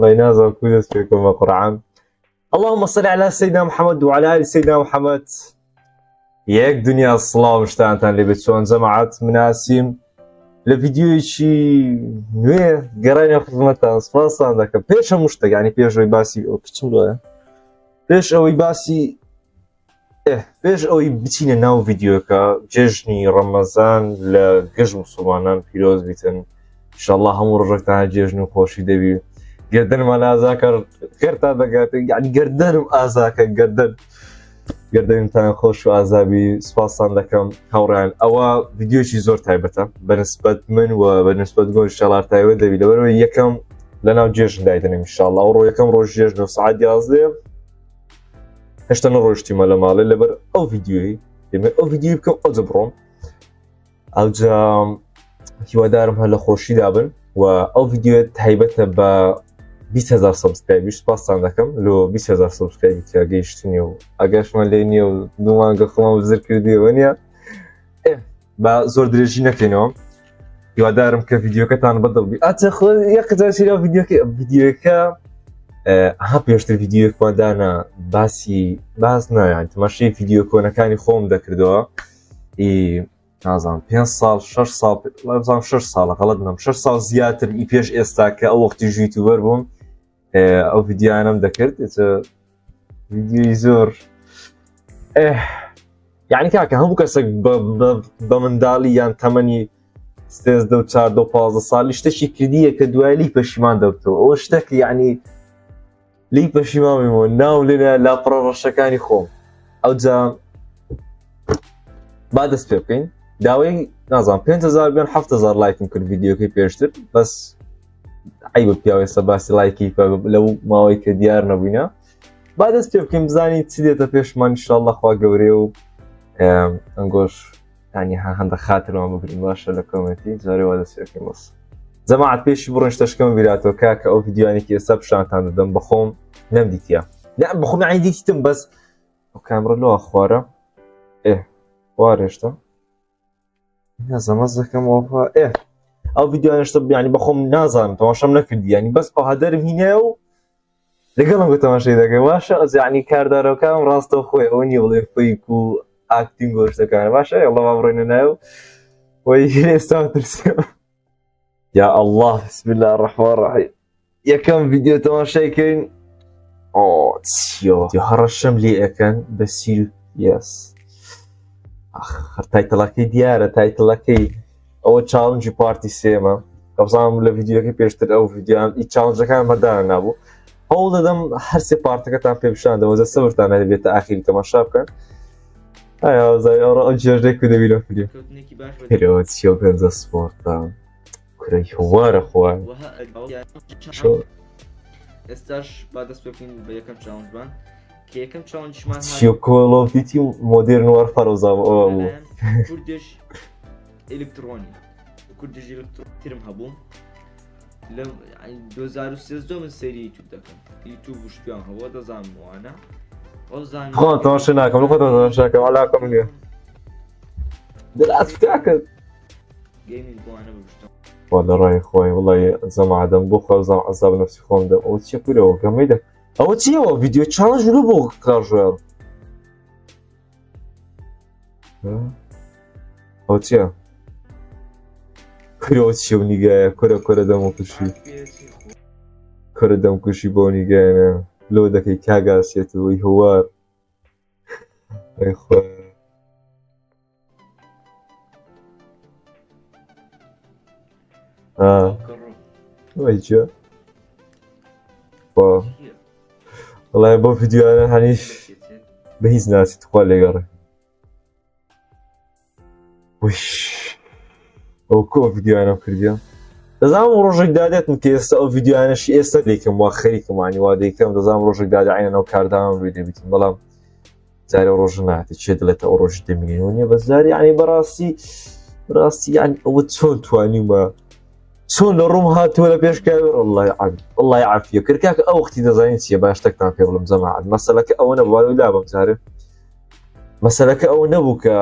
الله ينازل كودس فيكم قرعان اللهم صل على سيدنا محمد وعلى ال سيدنا محمد. ياك دنيا الصلاة مشتانتان اللي بتسوان جماعات مناسيم لفيديوشي نوێ گەڕانی خزمەتان سپاسان دەکەم پێشە مشتە ینی پێشەوەی باسی ئەو پچم دوە پێش ئەوەی باسی پێش ئەوەی بچینە ناو ڤیددیوەکە جێژنی ڕەمەزان لە گەژ مسلمانان پیرۆز بیتن شله هەموو ڕژێکتان جێژن و خۆشی دەبی گردنمان ئازاکە کەرتا دەگات ینی گردنم ئازاکە گردن. گردنتان خۆش و ئازابی سپاسان دەکەم هاوڕیان ئەوە ڤیددیۆکی زۆر تایبەتە. بەنسبەت من و بەنسبەت گۆ شەڵار تایوە دەبی لەبەرەوە یەکەم لە ناو جێژن دایتنم شاءله ئەو ڕۆ یەکەم ڕۆژ و سعات یازدێ. هێشتا نەڕۆشتیمە لە ماڵێ لەبەر ئەو دەمێت ئەو ڤیددیو بکەم ئەو بڕۆم. ئەوجا هیوادارم هە لە خۆشی دابن و ئەو ڤیددیوە تایبەتە بە 20هزار سبسکرایبیش پاسان دەکەم. لۆ 20هزار سبسکرایبی کە گەیشتنی و ئەگەشمان لێ نییە و دومانگە خۆمان بزر کردیەوە نیە بە زۆر درێژی نەکەینەوە. هیوادارم کە ڤیددیوکەتان بەدڵبی ئاچە خۆ یەقجارسیرا ڤیددیوکە ڤیددیوەکە ها پێشتر ڤیددیوکوادانە باسی باس نایان تماشی ڤیددیو کۆنەکانی خۆم دەکردەوە. نازانم پێ ساڵ 6 ساڵ 6 ساڵە غەڵت نم 6 ساڵ زیاتر ئی پێش ئێستا کە ئەو وەختی ژیتوبەر بووم. ئەو ڤیددیانم دەکرد ڤیددیوی زۆر یعنی کاکە هەموو کەسێک بە منداڵی یان تەمەنی سێزدە و چار دو پازە ساڵی شتێکی کردیە کە دوای لی پەشیمان دەبتەوە ئەوە شتێک ینی لی پەشیمامیەوە ناو لێنە لاپڕە ڕەشەکانی خۆم. ئەو جا با دەست پێ بکەین. داوای نازان 5هزار بێن 7هزار لایکم کرد یددیوکەی پێشتر. بەس ئەی بە پیاوێستا باسی لایکی لەو ماوەی کە دیار نەبووینە با دەست پێ بکەین بزانی چ دێتە پێشمان شله خوا گەورێ و ئەنگۆش ینی هەندە خاترەوە بگرین باشە لە کۆمەتی جارێەوە دەست پێکەین بەس جەماعات پێشی بڕۆن شتەشکەم بیراتەوە. کاکە ئەو یددیوانێکی ئێستا پیششانتان دەدەم بەخۆم نەمدیتە بخۆم عین دیتم بەس ئەو کامرە لەوە خوارە. ئێ خوارێشتا نازەمەز دەکەمەوە ئێ. ئەو یددیوانشتە بیانی بەخۆم نازانم تەماشەم نەکردی ینی بەس ئەو هەدەرم هینێ و لەگەڵم گە تەماشای دەکەی باشە ئەس ینی کاردارەکەم ڕاستە خۆی ئەوە نیە بڵێ فیک و ئاکتینگ گۆشتەکان باشە ئەڵە بڕۆینە ناو وی ئێستا ترسم یا الله بسم الله الرحمن الرحیم. یەکەم یددیو تەماشایکەین هەڕەشەم لێ ئەەکەن بە سیر یس. تایتڵەکەی دیارە تایتڵەکەی ئەوە چاڵنجی پارتی سێمە. دەبزانم لە یددیوەکە پێشتر ئەو یددیان ئی چاڵنجەکان بەدار نبوو هەوڵ دەدەم هەرسێ پارتەکەتان پێبشاندەوە زە سەورتان هەبێتە ئاخیری تەماشا بکەن. جێژێک دەبیرە فیلم پێ سپۆرتان؟ کوی هووارە خوارد ئێستاش با دەست بکەین بە یەکەم چاوەندبان کە یەکەم چاوەندشمان سیۆکۆڵۆ دیتی مۆدرن وەرفەرۆزاوە فەرۆزاوە ئەوە بوو کوردش ئلکترۆنی کوردش ترم هەبوو لە 2013 من سەری یوتیوب دەکەم یوتیوب شتیان هەوە دەزانم وانە خۆ تەماش ناکەم خۆ تەماشاکەم علاقەم نیە دەات کاکە گەیمی بوانە بشتم لە ڕای خۆی وڵی زەمادەم بۆ خۆزان عذاب نفسی خۆم دە ئەو چیە پورەوە گەمەی دە ئەوە چیەوە ڤیددیو چاڵژ رو بۆ کاژێر ئەو چییە کرەوە چیە و نیگایە کورە کورە دەم و کوشی کورە دەم کوشی بۆ نیگایە لۆ دەکەی کاگاسێت وی هوار وڵای بۆ یددیوانە هەنیش بە هیچ ناچیت خوا لێگەڕێ ئەو کۆ یددیوانە کردیە؟ دەزانم ڕۆژێک دادێتم کە ئێستا ئەو یددیوانەشی ئێستا دێکم وا خەریکمانی وا دەیکەم دەزانام ڕۆژێک دادا عینەوە کاردام ڕووی دەبیتم. بەڵام جارێ ڕۆژ ناتی چێ دڵێتە ئەو ڕۆژ دەمینەوە نیە بەزاری عنی بەڕاستی ڕاستی یان ئەوە چۆن توانیمە چۆن لە ڕوم هاتووە لە پێشکاوی الله عافیە کردکاکە ئەو وقتی دەزانین چیە؟ باشتەکتان پێ بڵم جەماعات مەسەلەکە ئەوە نەبوو. لا بم جارێ. مەسەلەکە ئەوە نەبوو کە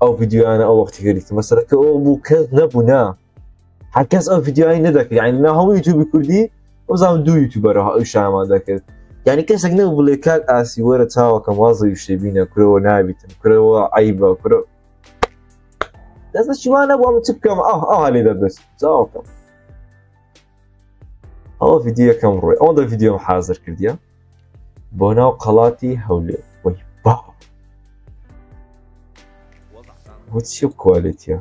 ئەو یددیوانە ئەو وقتی گەریت مەسەرەکە ئەو بوو کەس نەبوو نا هەرکەس ئەو یددیوانی نەدەکرد یعنی نا هەموو یوتیوبی کوردی ئەوزانام دوو یوتیوبەرەوە ئەو شامان دەکرد یعنی کەسێک نە بڵێ کاک ئاسی وەرە چاوەکەم وازە شتێ بینە کرەوە نابیتم کرەوە ئایبە کرە دەستە چیوانە بۆ چ بکەم ئەو ئەو هەلێ دەبست چاوەکەم ئەوە ڤیددیوەکەم ڕۆی ئەوە دە ڤیددیۆم حازر کردیە بۆ ناو قەڵاتی هەولێ وەی با وضع كان بۆ چی کوالیتیە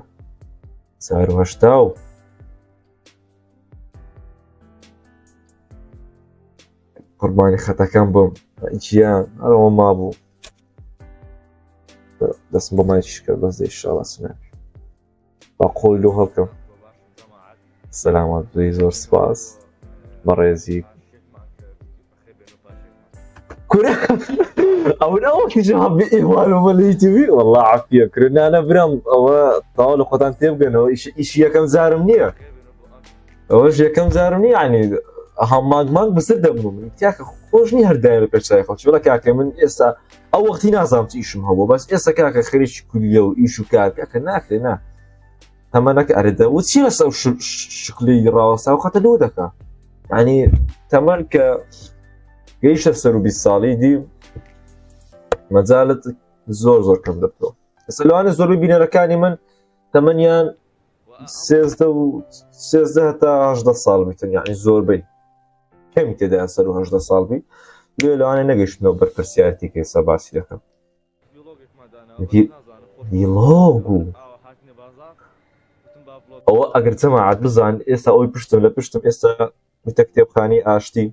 زار هەشتا و قوربانی خەتەکان بم گیان ئەرەوە مابوو دەستم بۆ مایشی کرد بەس دەیشاڵە سنە با قۆی لۆ هەڵکەم وباش جماعات سەلامات دوی زۆر سپاس بەڕێزی كورة أو اول شيء جاب ايوان ولا تي والله عافيه كرنا أنا برام أو طاولة خدان تبقى انه إيش إيش يا كم زار منيح اول شيء كم زار منيح يعني هم ماك ماك من تياك خوشني هر داير بيرساي خوش ولا كاك من اسا أو وقت نازم إيش هو بس اسا كاك خريج كل يوم إيشو كاك كاك ناكل نا. تمنك اريد وتشي بس شكلي راسا؟ وقت لودك يعني تمنك گەیشتە سەر و بیست ساڵی دی مەجالت زۆر زۆر کەم دەبتەوە. ئێستا لەوانە زۆربەی بینەرەکانی من تەمەنیان سێزدە و سێزدە هەتا هەشدە ساڵ بیتن یعنی زۆربەی کەمی تێدا سەر و هەشدە ساڵ بی لێ لەوانە نەگەشتنەوە بەر پرسیارەتی کە ئێستا باسی دەکەم. دی- دیڵۆگ و. ئەوە ئەگەر جەماعات بزان ئێستا ئەوی پشتم لە پشتم ئێستا وتە کتێبخانی ئاشتی.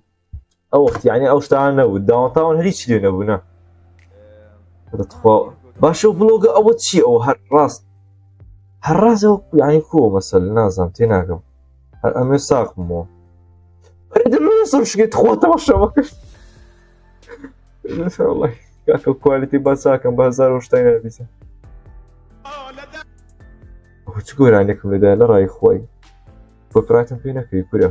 ئەو وەخت یعنی ئەو شتان نەبوو. داوەتاوان هەری چی لێ نەبوونا دەتخوا باشە بلۆگە ئەوە چی ئەو هەر ڕاست هەر ڕاستەوە یعنی کۆ مەسەل نازانم تێ ناگەم هەر ئەمێ ساقمەوە سەر شکێت خۆتەوە شەوەکە کاکە کوالیتی با چاکەم بە هزار شتای نبیسە ئەو چ گۆرانێکم لەدا لە ڕای خۆی کۆپراتم پێ نەکەی کورە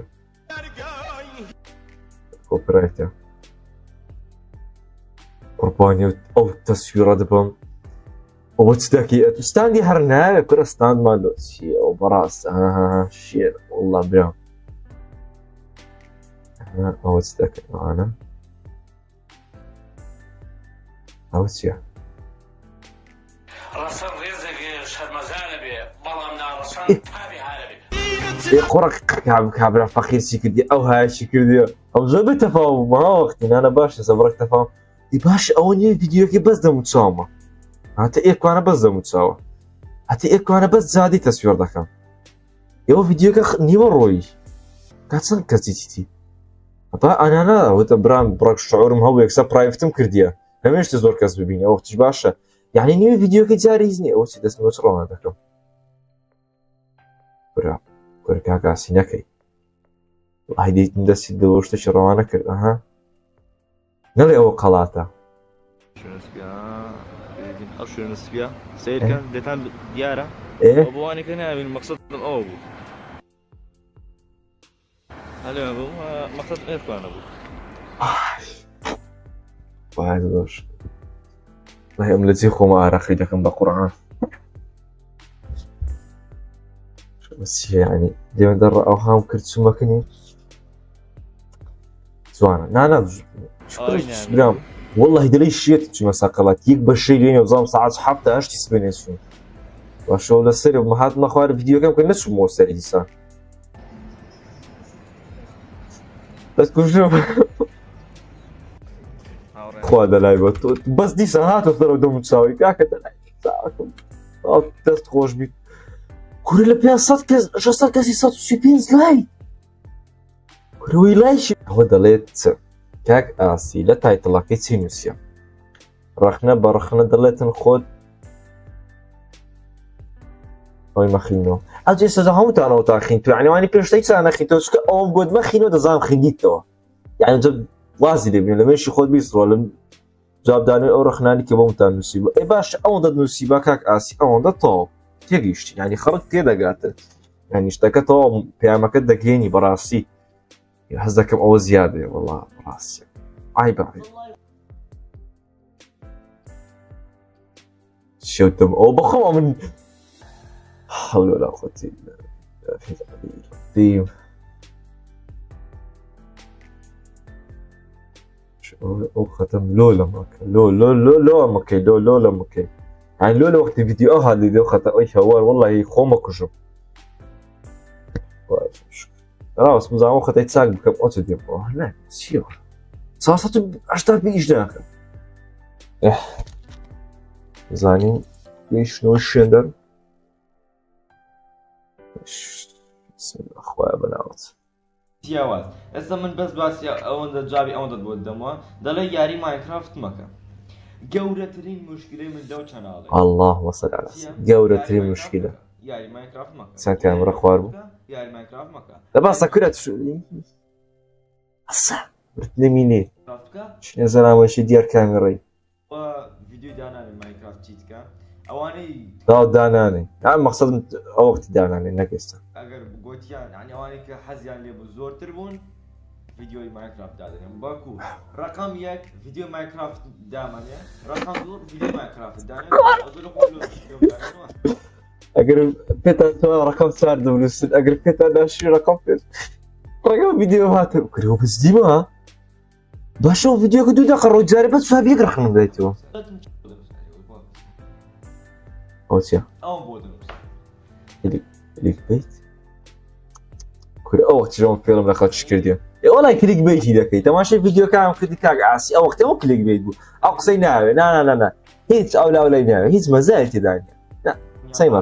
کۆپرایتە قوربانی ئەو تەسویرە دەبم ئەوە چ دەکەی ئەتوستاندی هەر ناوێ کورە ستاندمان لۆ چی ئەو بەڕاست شێر وڵا برام ئەوە چ دەکەوانە ئەو چیە ڕسن ڕێزێکی شەرمەزانە بێ بەڵام ناڕسان تابی هاە بێ ێ قڕک کابرا فەقیرسی کردی ئەو هایشی کردیە ئەو زۆر بێت تەفاو ماوەختی نانە باش سەبڕک تەفاام دی باش ئەوە نیە یددیوەکی بەس دەمو چاومە. هاتە ئێکوانە بەس دەمو چاوە. هەتی ئێکوانە بەس زادی تەسوێر دەکەم. ئێوە یددیوکە نیوە ڕۆی. کا چەند کەسی تیتی؟ با ئەنانە ئەوتە بران بڕک شعورم هەبوو یەکسە پرایفتم کردیە. هەمێشتە زۆر کەس ببینە ئەو تش باشە. یعنی نیوە یددیوکە جاری هیچ نیە ئەوە چی دەستمەوە چ ڕەوان دەکەم برا کاکاسی نەکەی. هایدیتم دەستی دەوە شتێکی ڕەوانە کرد ئەها؟ نەڵێ ئەوە قەڵاتە شنو نسبيا أو شنو نسبيا سير كان لتان ديارة ئێ ابو أنا كان من مقصد أو ابو هلا ابو مقصد غير كان ابو وای زۆر وای ئەم لە جێ خۆمە ئاراخی دەکەم بە قورعان ینی دێمە دەڕ ئەو هاام کرد چوومەکەنی جوانە نانە برام والله دەلی شێت چمە ساقلات یەک بە شەی لێنێ وزام ساعت حفتا هەشتی سبێنێ چوون باشەوە لە سەر مەهات مەخوار یددیوەکەم کە نەچوومەوە سەری دیسان بەس کوژم خوا دەلای بە تۆ بەس دیسە هاتۆ دەرەوە دەم چاوی کاکە دەلای چاوەکەم ئاو دەست خۆش بیت کورە لە پێ کەس شەسە کەسی سە پێنج لای کورەوەی لایشی ئەوە دەڵێت چ کاک ئاسی لە تایتڵەکەی چی نووسە؟ ڕخنە بە ڕخنە دەڵێتن خۆت؟ ئەوی مەخینەوە. ئەجێ سەزە هەمووتانەوە تاخین تو عنیوانی پێشتەی چا نەخینەوە چکە ئەوم گوت مەخینەوە دەزانم خندیتەوە یعنی جە وازی لێبین لە مێشی خۆت بیسڕۆ لەم جوابدانی ئەو ڕخنانی کە بەمتان نووسی بە ئێ باش ئەوەندە نووسی بە کاک ئاسی ئەوەندە تەواو تێگەیشتی ینی خەڵک تێدەگاتن. ینی شتەکە تەواو پەیامەکە دەگەێنی بەڕاستی. دەکەم ئەوە زیادێ وڵا ڕاستی ئای بەڕێ شوتم ئەو بەخۆ من حول ولا إلا بالله ديم أو ختم؟ لو لما لو لو لو لو لما كي لو لو لما كي يعني لو وقت فيديو هذا دو ختم أي هوار والله خلاص مزعم وقت يتساق بكم اوتو دي اوه لا سيور صاصة اشتر بيش داخل آه زاني ليش نو الشندر بسم الله اخويا بنات جیاواز ئێستا من باسی ئەوەندە جاوی ئەوەندە بۆ دەمەوە دەڵێ یاری مایکرافت مەکە گەورەترین مشکلەی من لەو چەناڵی اللهم صل على سيدنا جورة مشكلة یاری مایکرافت مەکە سان كاميرا خوار بو. یاری مایکرافت مەکە لا بس كرة شو هسا برتنميني کرافتکە شنو زلمه شي ديار كاميراي ڤیددیو دانانی مایکرافت چیتکە ئەوانەی لا داناني يعني مقصد او وقت داناني نكست ئەگەر گوتیان عنی ئەوانەی کە حەزیان لێ بوو زۆرتر بوون ڤیددیۆی مایکرافت دادنێن باکو ڕقم یەک ڤیددیو مایکرافت دامانێ ڕقم دوو ڤیددیو مایکرافت دانێ أقرب بيتا تو رقم صار دبلوس أقرب بيتا داشي رقم بيت رقم فيديو هات كريو بس ديما. باشو فيديو كدو دقر رجالي بس فاب يقرأ من بيتو اوتيا كليك بيت كري أو وقت جون فيلم لخوت شكرديو اي والله كليك بيت داكي تماشي فيديو كان كنت كاك عاسي أو وقت مو كليك بيت. أو قصي ناوي لا لا لا لا. هيك أو لا ولا ناوي هيك مزايا تداني سەیمە.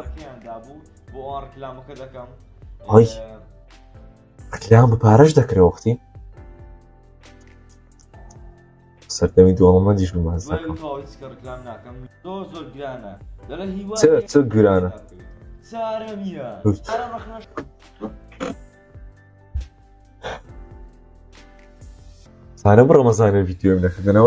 بۆ ئەوان ڕکلامەکە دەکەم هۆی. وقتي سردمي دوما ديش بمازك دوایکە ڕکلام ناکەم زۆر زۆر گرانە چه- چه گرانە؟ چارەمیە اوف. چارە ڕخنەش أنا برمضان الفيديو منك أنا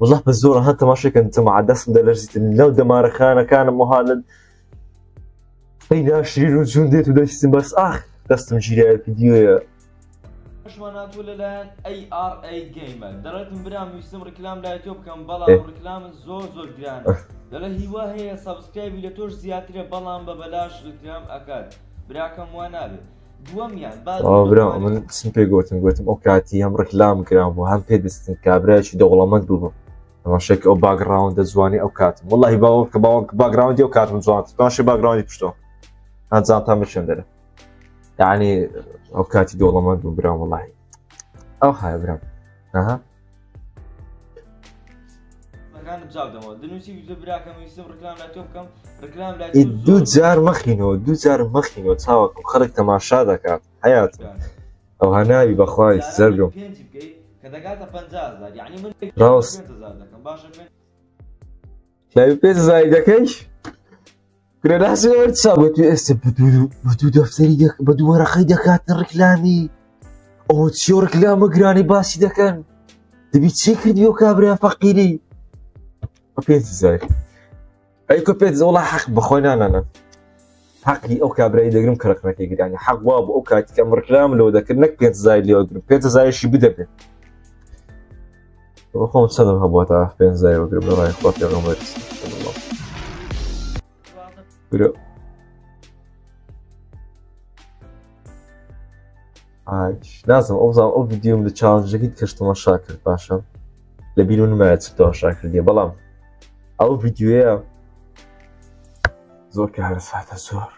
والله والله بزوره ها تماشي كنت مع دس درجة لو دمار خانة كان مهالد بين 20 جون ديت وداش بس. آخ دستم جيري الفيديو يا. شمانات ولا لأن اي ار اي جيمر دەڵێتم برام ویستم ڕکلام لای تۆ بکەم إيه. بەڵام ڕکلامن زۆر زۆر گرانە دەڵێ هیوا هەیە سەبسکرایبی لە تۆش زیاترە بەڵام بە بەلاش ڕکلام ئەکات براکەم وا نابێت دووەمیان آه برا من اسم بي قوتم قوتم أو كاتي هم ركلام كرام هم بي دستن كابرا شي دغلمت بوبو تماشي ڕۆشێک ئەو باگراون دەزوانی ئەو کاتم. وڵی باوە کە باوە باگراوندی ئەو کاتم جوانت. باشی باگراوندی پشتۆ. ئەزان تا مشێن دەرە. دانی ئەو کاتی دۆڵەمەند و برام وڵی ئەو خای برام. ئەها دوو جار مەخینەوە دوو جار مەخینەوە. چاوەکم خەرک تەماشا دەکات. حیات ئەو هەناوی بەخوای زەرگم. زرقم پێنج بکەیت کە دەگاتە 500 یعنی من ڕاست. 500 دەکەم باشە پێنج لا بيت زايدكيش كنا نحسن ارتساب بدو بدو دفتري بدو ورقي دكات ركلامي أو تشيو ركلام قراني باسي دكان تبي تشيك ديو كابريا فقيري بيت زاي اي كوبيت والله حق بخوينا أنا حقي أو كابريا دقرم كركنا كي يعني حق واب أو كات كم ركلام لو ذكرنك بيت زاي اللي يقرم بيت زاي شي بدا بي سنة هبوتا بين زاي وقرم رايح خاطي غمر صلى الله برو عايش. لازم اوزع أو فيديو من التشالنج أكيد كشت مشاكل باشا. لبينون ما تبدو مشاكل دي بلام. أو فيديو زور كهرس هذا زور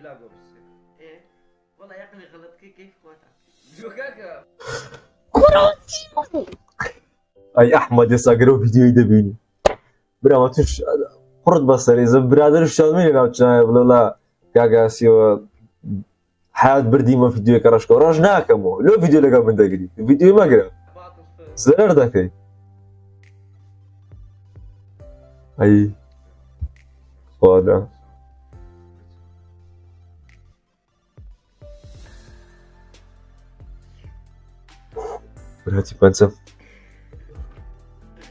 بلا قبس ايه والله اخي غلط كي كيف قوتها جوكاكا اي احمد يساقرو فيديو يدبيني برا ما تش فرد بصري زب برادر شال مين ناو تشاي بلا لا كاكا سيو حياة بردي ما فيديو كراشكو رجناك مو لو فيديو لقى من دقري فيديو ما قرا زرر داكي اي خوانا بنسف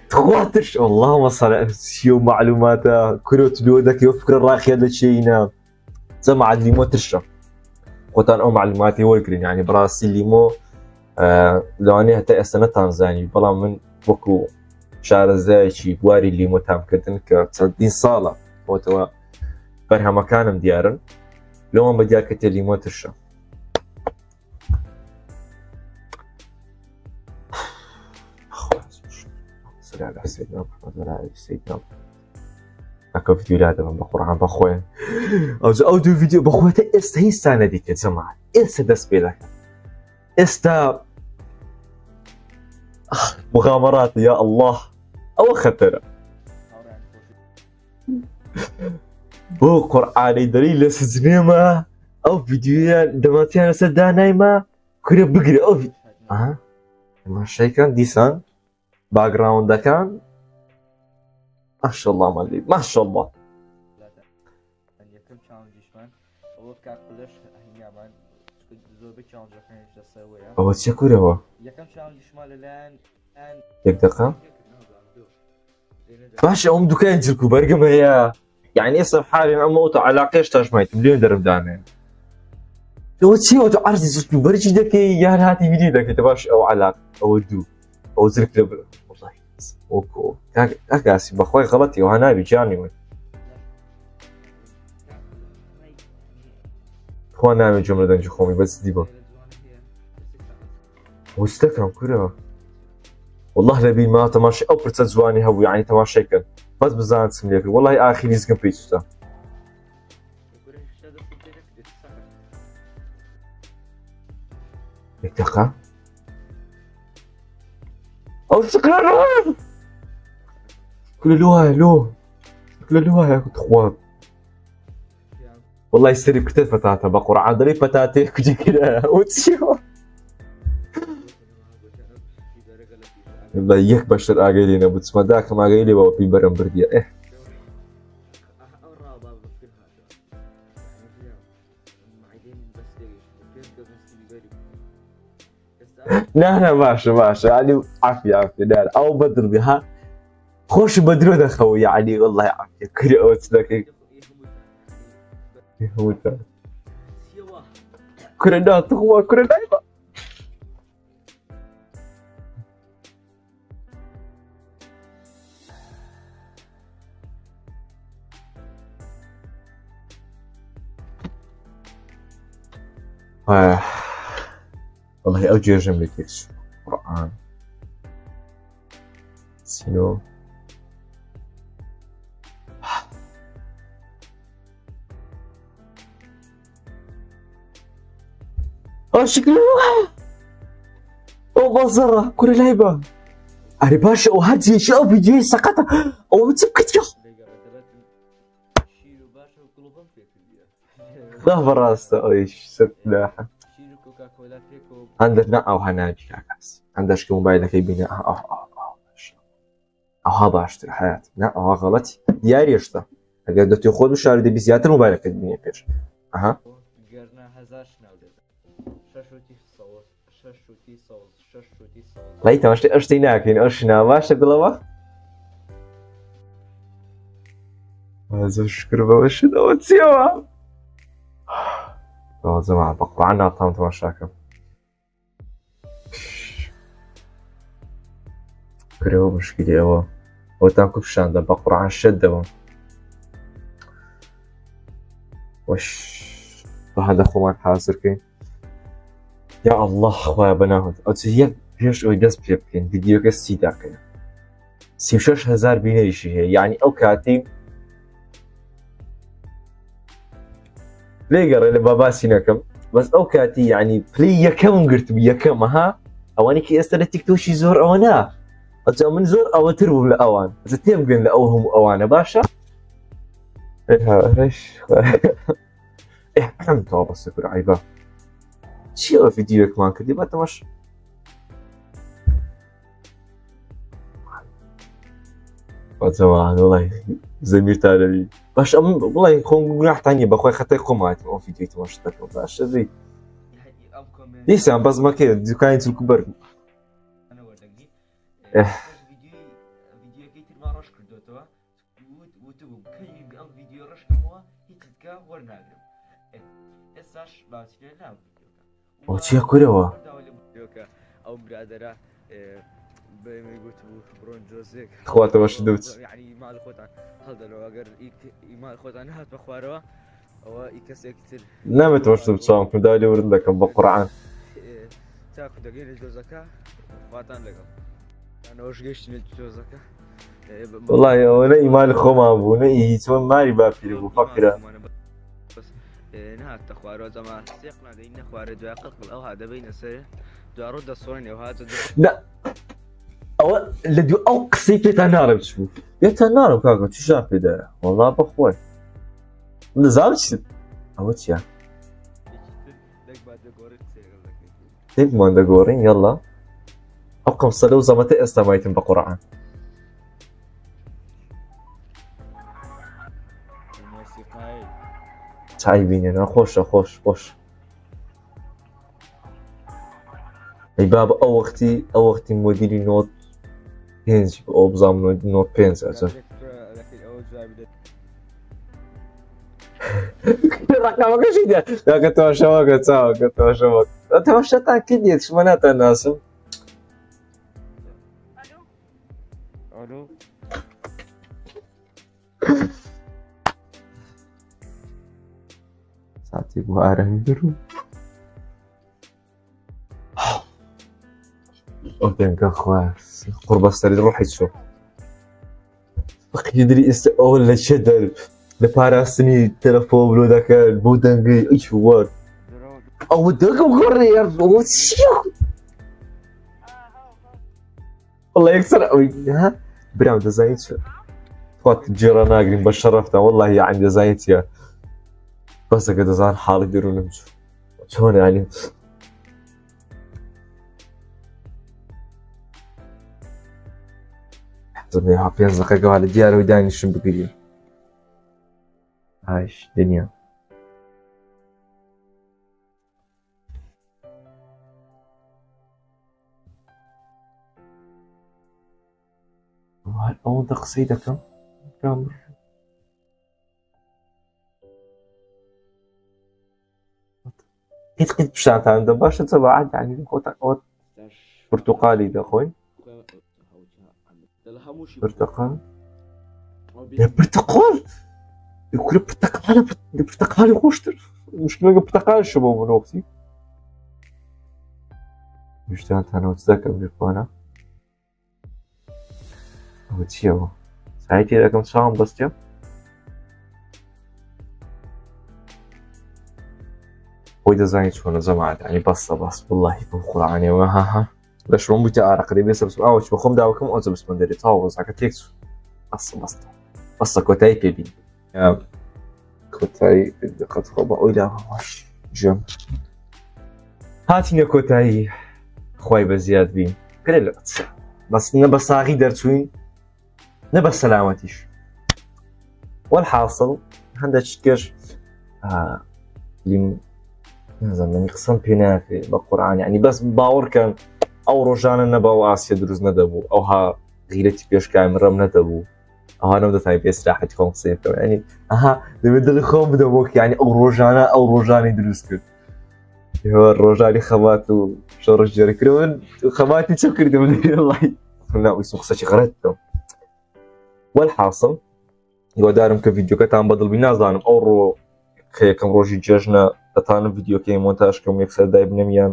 تواترش اللهم صل على سيو معلوماتا كروت لودك يفكر الراخي هذا شينا سمع اللي مو تشرب. قوتان أو معلوماتي ورقرين يعني براسي اللي مو آه لو اني هتا سنة تنزاني بلا من وكو شارەزایەکی بواری لیمۆتامکردن کە چەندین ساڵە بۆتەوە بەرهەمەکانم دیارن لەوان بە دیار کە تێ لیمۆ ترشە ئەکە ڤیدیولا دەبم بە قڕان بەخۆیان ئەو ئەو دوو ڤیددیو بەخۆێتە ئێستا هیچستانە دیکە جەماعات ئێستا دەست پێ دەکەن ئێستا مغامرات یا الله ئەوە خەتەرە بۆ قورآانەی دەری لە سزنێمە ئەو ڤیددیویان دەماتیان لەسەر دانایمە کورە بگرە ئەو ماشەکان دیسان باگراوندەکان ماشەڵڵا مەلی ماشەڵڵە یەکەم چاوجیشمان ئەوە باگراوندەکان؟ ئەشله مەلی ماشڵ بات ئەوە چە کورەوە یەک دقام باشە ئەوم دوکان جرک و بەرگم هەیە. یعنی ئێستا حالێن ئەمە تا علااقش تاشمایت لێن دەرمدانێن لەوە چیەوە تو ئارزی زرک و بەرجی دەکەی یار هاتی ویدی دەکەیتە باش ئەو علاق ئەوە دوو. ئەو زرک لە برن وەکۆ ئەکاسی بەخۆی غەڵەتی ئەوها نابی جانی من خوا نامێ جملە دەنج خۆمی بەس دیبە وستەکەم کورەوە والله لەبی ما تەماشای ئەو پرچە جوانی هەبوو یعنی تەماشایکەن بەس بزان چم لێکرد وڵی ئاخیری زگەم پێی سوستە یەک دقا ئەو شکران كل لوها لو كل لوها خوات والله يستري كتير فتاة بقرعة دري فتاة كجي كده. وتشيو والله يك بشر اغيلينا بتسمى داك ما غيلي بابا في برم برديا إيه. لا لا ماشي ماشي. يعني عافية عافية. لا أو بدر بها. خوش بدرو دخو يعني والله عافية. كل اوت لك يهوتا كرنا تخوى كرنا دايما آه. والله اوجه جملة يكش قرآن. سينو. آه شكله أو بصرة كل لعبة. أري باشا وهدي شو فيديو سقط أو متسكت يا لا براسة إيش ست هەندەنا ئەو هەناجی کاکەس هەندشکی موبایلەکەی بینە ئەوها باشتر حات نا ئەوها غەڵەتی دیارێشتا ئەگەر دەتی خۆ و شار دەبی زیاتر موبایلەکەت بینێ پێش. ئەها لای تەماشتی ئەشتی ناکەین. ئەو شنا باشە بڵەوە شکر بەوە شنەوە چیەوە؟ سەوز لا تماشي اشتي ناكين اشنا باشا قلوا هذا شكر بوش دوت سيوا آه زمان بقرا عنا طعم تماشاكم كريو مشكلة اوا وتاكو بشان ده بقرا عن الشدة وش هذا خوان حاضر كين يا الله خويا بناهد أو هي پێش ئەوی دەست پێ بکەین یددیوکە سی شش هزار بینەریشی هەیە یعنی ئەو کاتی لێگەڕێ لە باباسی نەکەم ئەو کاتی یعنی پلی یەکەم گرت یەکەمەها ئەوانی کە ئێستا لە تیکتۆشی زۆر ئەوە نا ئەجا من زۆر ئەوەتر بووم لە ئەوان ئەجا تێبگەن لە ئەو هەموو ئەوانە باشە تەوا بەسە کور عیبا چی ئەوە ڤیدیوەکمان کردی باتەمەش ئەوان وڵی زەمیر تاەوی باش ئەم بڵی خۆم گوناحتانیە بەخۆی خەتی خۆمات ئۆفی تۆشتەکە باشری دیسان بەس مەکە دوکانی چکو بەر. ئەو چیە کورەوە؟ ئەو برادرە بما قلت برون جوزيك. خواته باش دوت؟ يعني مع الخوت هذا لو اگر مع الخوت أنا هات بخواروا أو يكس أكتر نامت باش دوت كم دالي ورد لكم بقرعان تاخذ دقيقة جوزك خواتان لك أنا وش قشت من جوزك؟ والله وأنا ايمان خوما أبو ني تو ماري بافي أبو فكرة. نهات أخوار زمان سيقنا دين أخوار دو قلق أو هذا بين سر دو ارد الصورين وهذا لا. أو الذي أو قصيتي تنار بتشوف يا تنار كاكا شو شاف ده؟ والله بخوي. نزالش أو تشا تيك مان دغورين يلا. أقم صلوا زمت استمايتم بقرآن تعيبين أنا خوش خوش خوش. أي باب أو وقتي أو وقتي مديري نوت. pensi, obzamno non pensa. Cioè. Raccavo così dietro, da che te lo scemo che ciao, che te lo scemo. Ma te lo scemo anche dietro, smanata naso. Алло? Алло? Сати Гуаран беру. Опенка хуас. قرب السري روح تشوف بقي يدري است أول شدل لباراسني تلفون بلو ذاك البودنجي إيش هو أو يا شيو والله يكسر ها؟ براو دزايت فات جيرانا قريب بشرفنا والله يعني دزايت يا. بس كده زار حالي يديروا نمشوا شلون يعني؟ حسبني حافين دقيقة على ديار وداني الشبكية عايش دنيا. أول قصيدة كم كم قد قد بشات عنده باش تبعد يعني خوتك. برتقالي ده خوي برتقال؟ يا برتقال! يقول برتقال برتقال يخوشتر مش نلقى برتقال شباب من وقتي مش تانت أنا وتذكر بيقوانا وتشيو ساعتي رقم شام بس جا وإذا زايد شلون زمعت يعني بس بس والله يكون قرآني وها ها. ليش رون بيتا أرق دي بيسا بس أوش بخم داوكم؟ أوز بس من دري تاو زاكا تيكسو بس بس. بس كوتاي بيبي يا. كوتاي قد خبا أولا واش. جم. هاتينا كوتاي. خوي بزياد بين كل بس نبى صاغي درتوين نبى سلامتيش والحاصل. هذا تشكر آه نزل قسم بينافي بالقرآن يعني بس باور كان أو روجانا نبا واسيا دروز ندبو أو ها غيرتي بيش كاي مرم ندبو أو ها نبدا تاي بيس راح تكون صيف يعني أها دبدل خوم بدبوك يعني أو روجانا أو روجاني دروز كل هو الروجاني خباتو شورش جري كرون خباتي تشكر دبدل الله لا اسمه خصتي غرتو والحاصل يو دارم كفيديو كتان بدل بنازانم أو رو كم روجي جيجنا دەتانم ڤیددیوکەی مۆنتاژکەم یەکسەر دایبنم یان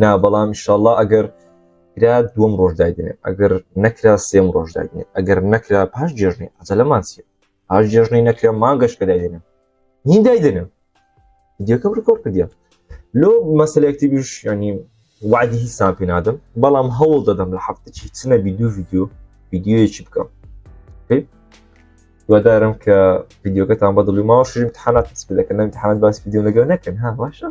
نا بەڵام انشاءله ئەگەر نەکرا دووەم ڕۆژدادێنێ ئەگەر نەکرا سێم ڕۆژدادێنێ ئەگەر نەکرا پاش جێژنی ئەجە لە مانسیە پاش جێژنی نەکرا ماگەشکە دادێنم نین دایدێنم دیەکە ڕکۆر کردیا لۆ مەسلێکتی بیش ینی وعدی هیچ سان پێ نادەم. بەڵام هەوڵ دەدەم لە هەفتە چی. چنە بیدو ڤیددیو ویددیوەیەکی بکەم. دووادارم کە ویددیوکەتان بەدڵی ماوە شریم تحانات پێەکە نەمتحانات باس ویددیو لەگەڵ نەکەن. ها باشە.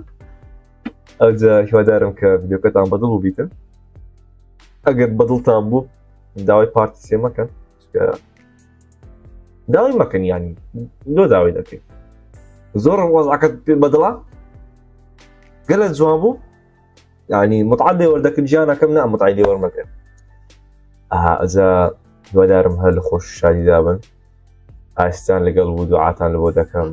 ئەو هیوادارم کە ویددیوکەتان بەدڵ و بیتن. ئەگەر بەدڵتان بوو داوای پارتیسێ مەکەن داوای مەکەن ینی لۆ داوای دەکەیت زۆر وەزعکەت بەدڵا گەلە جوان بوو ینی متعادی وەردەکرد گیانەکەم نا متعادی وەرمەکەن ئەجا هیوادارم هەر لە خۆش شادی دابن. ئاستان لەگەڵ بوو دوعاتان لە بۆ دەکەم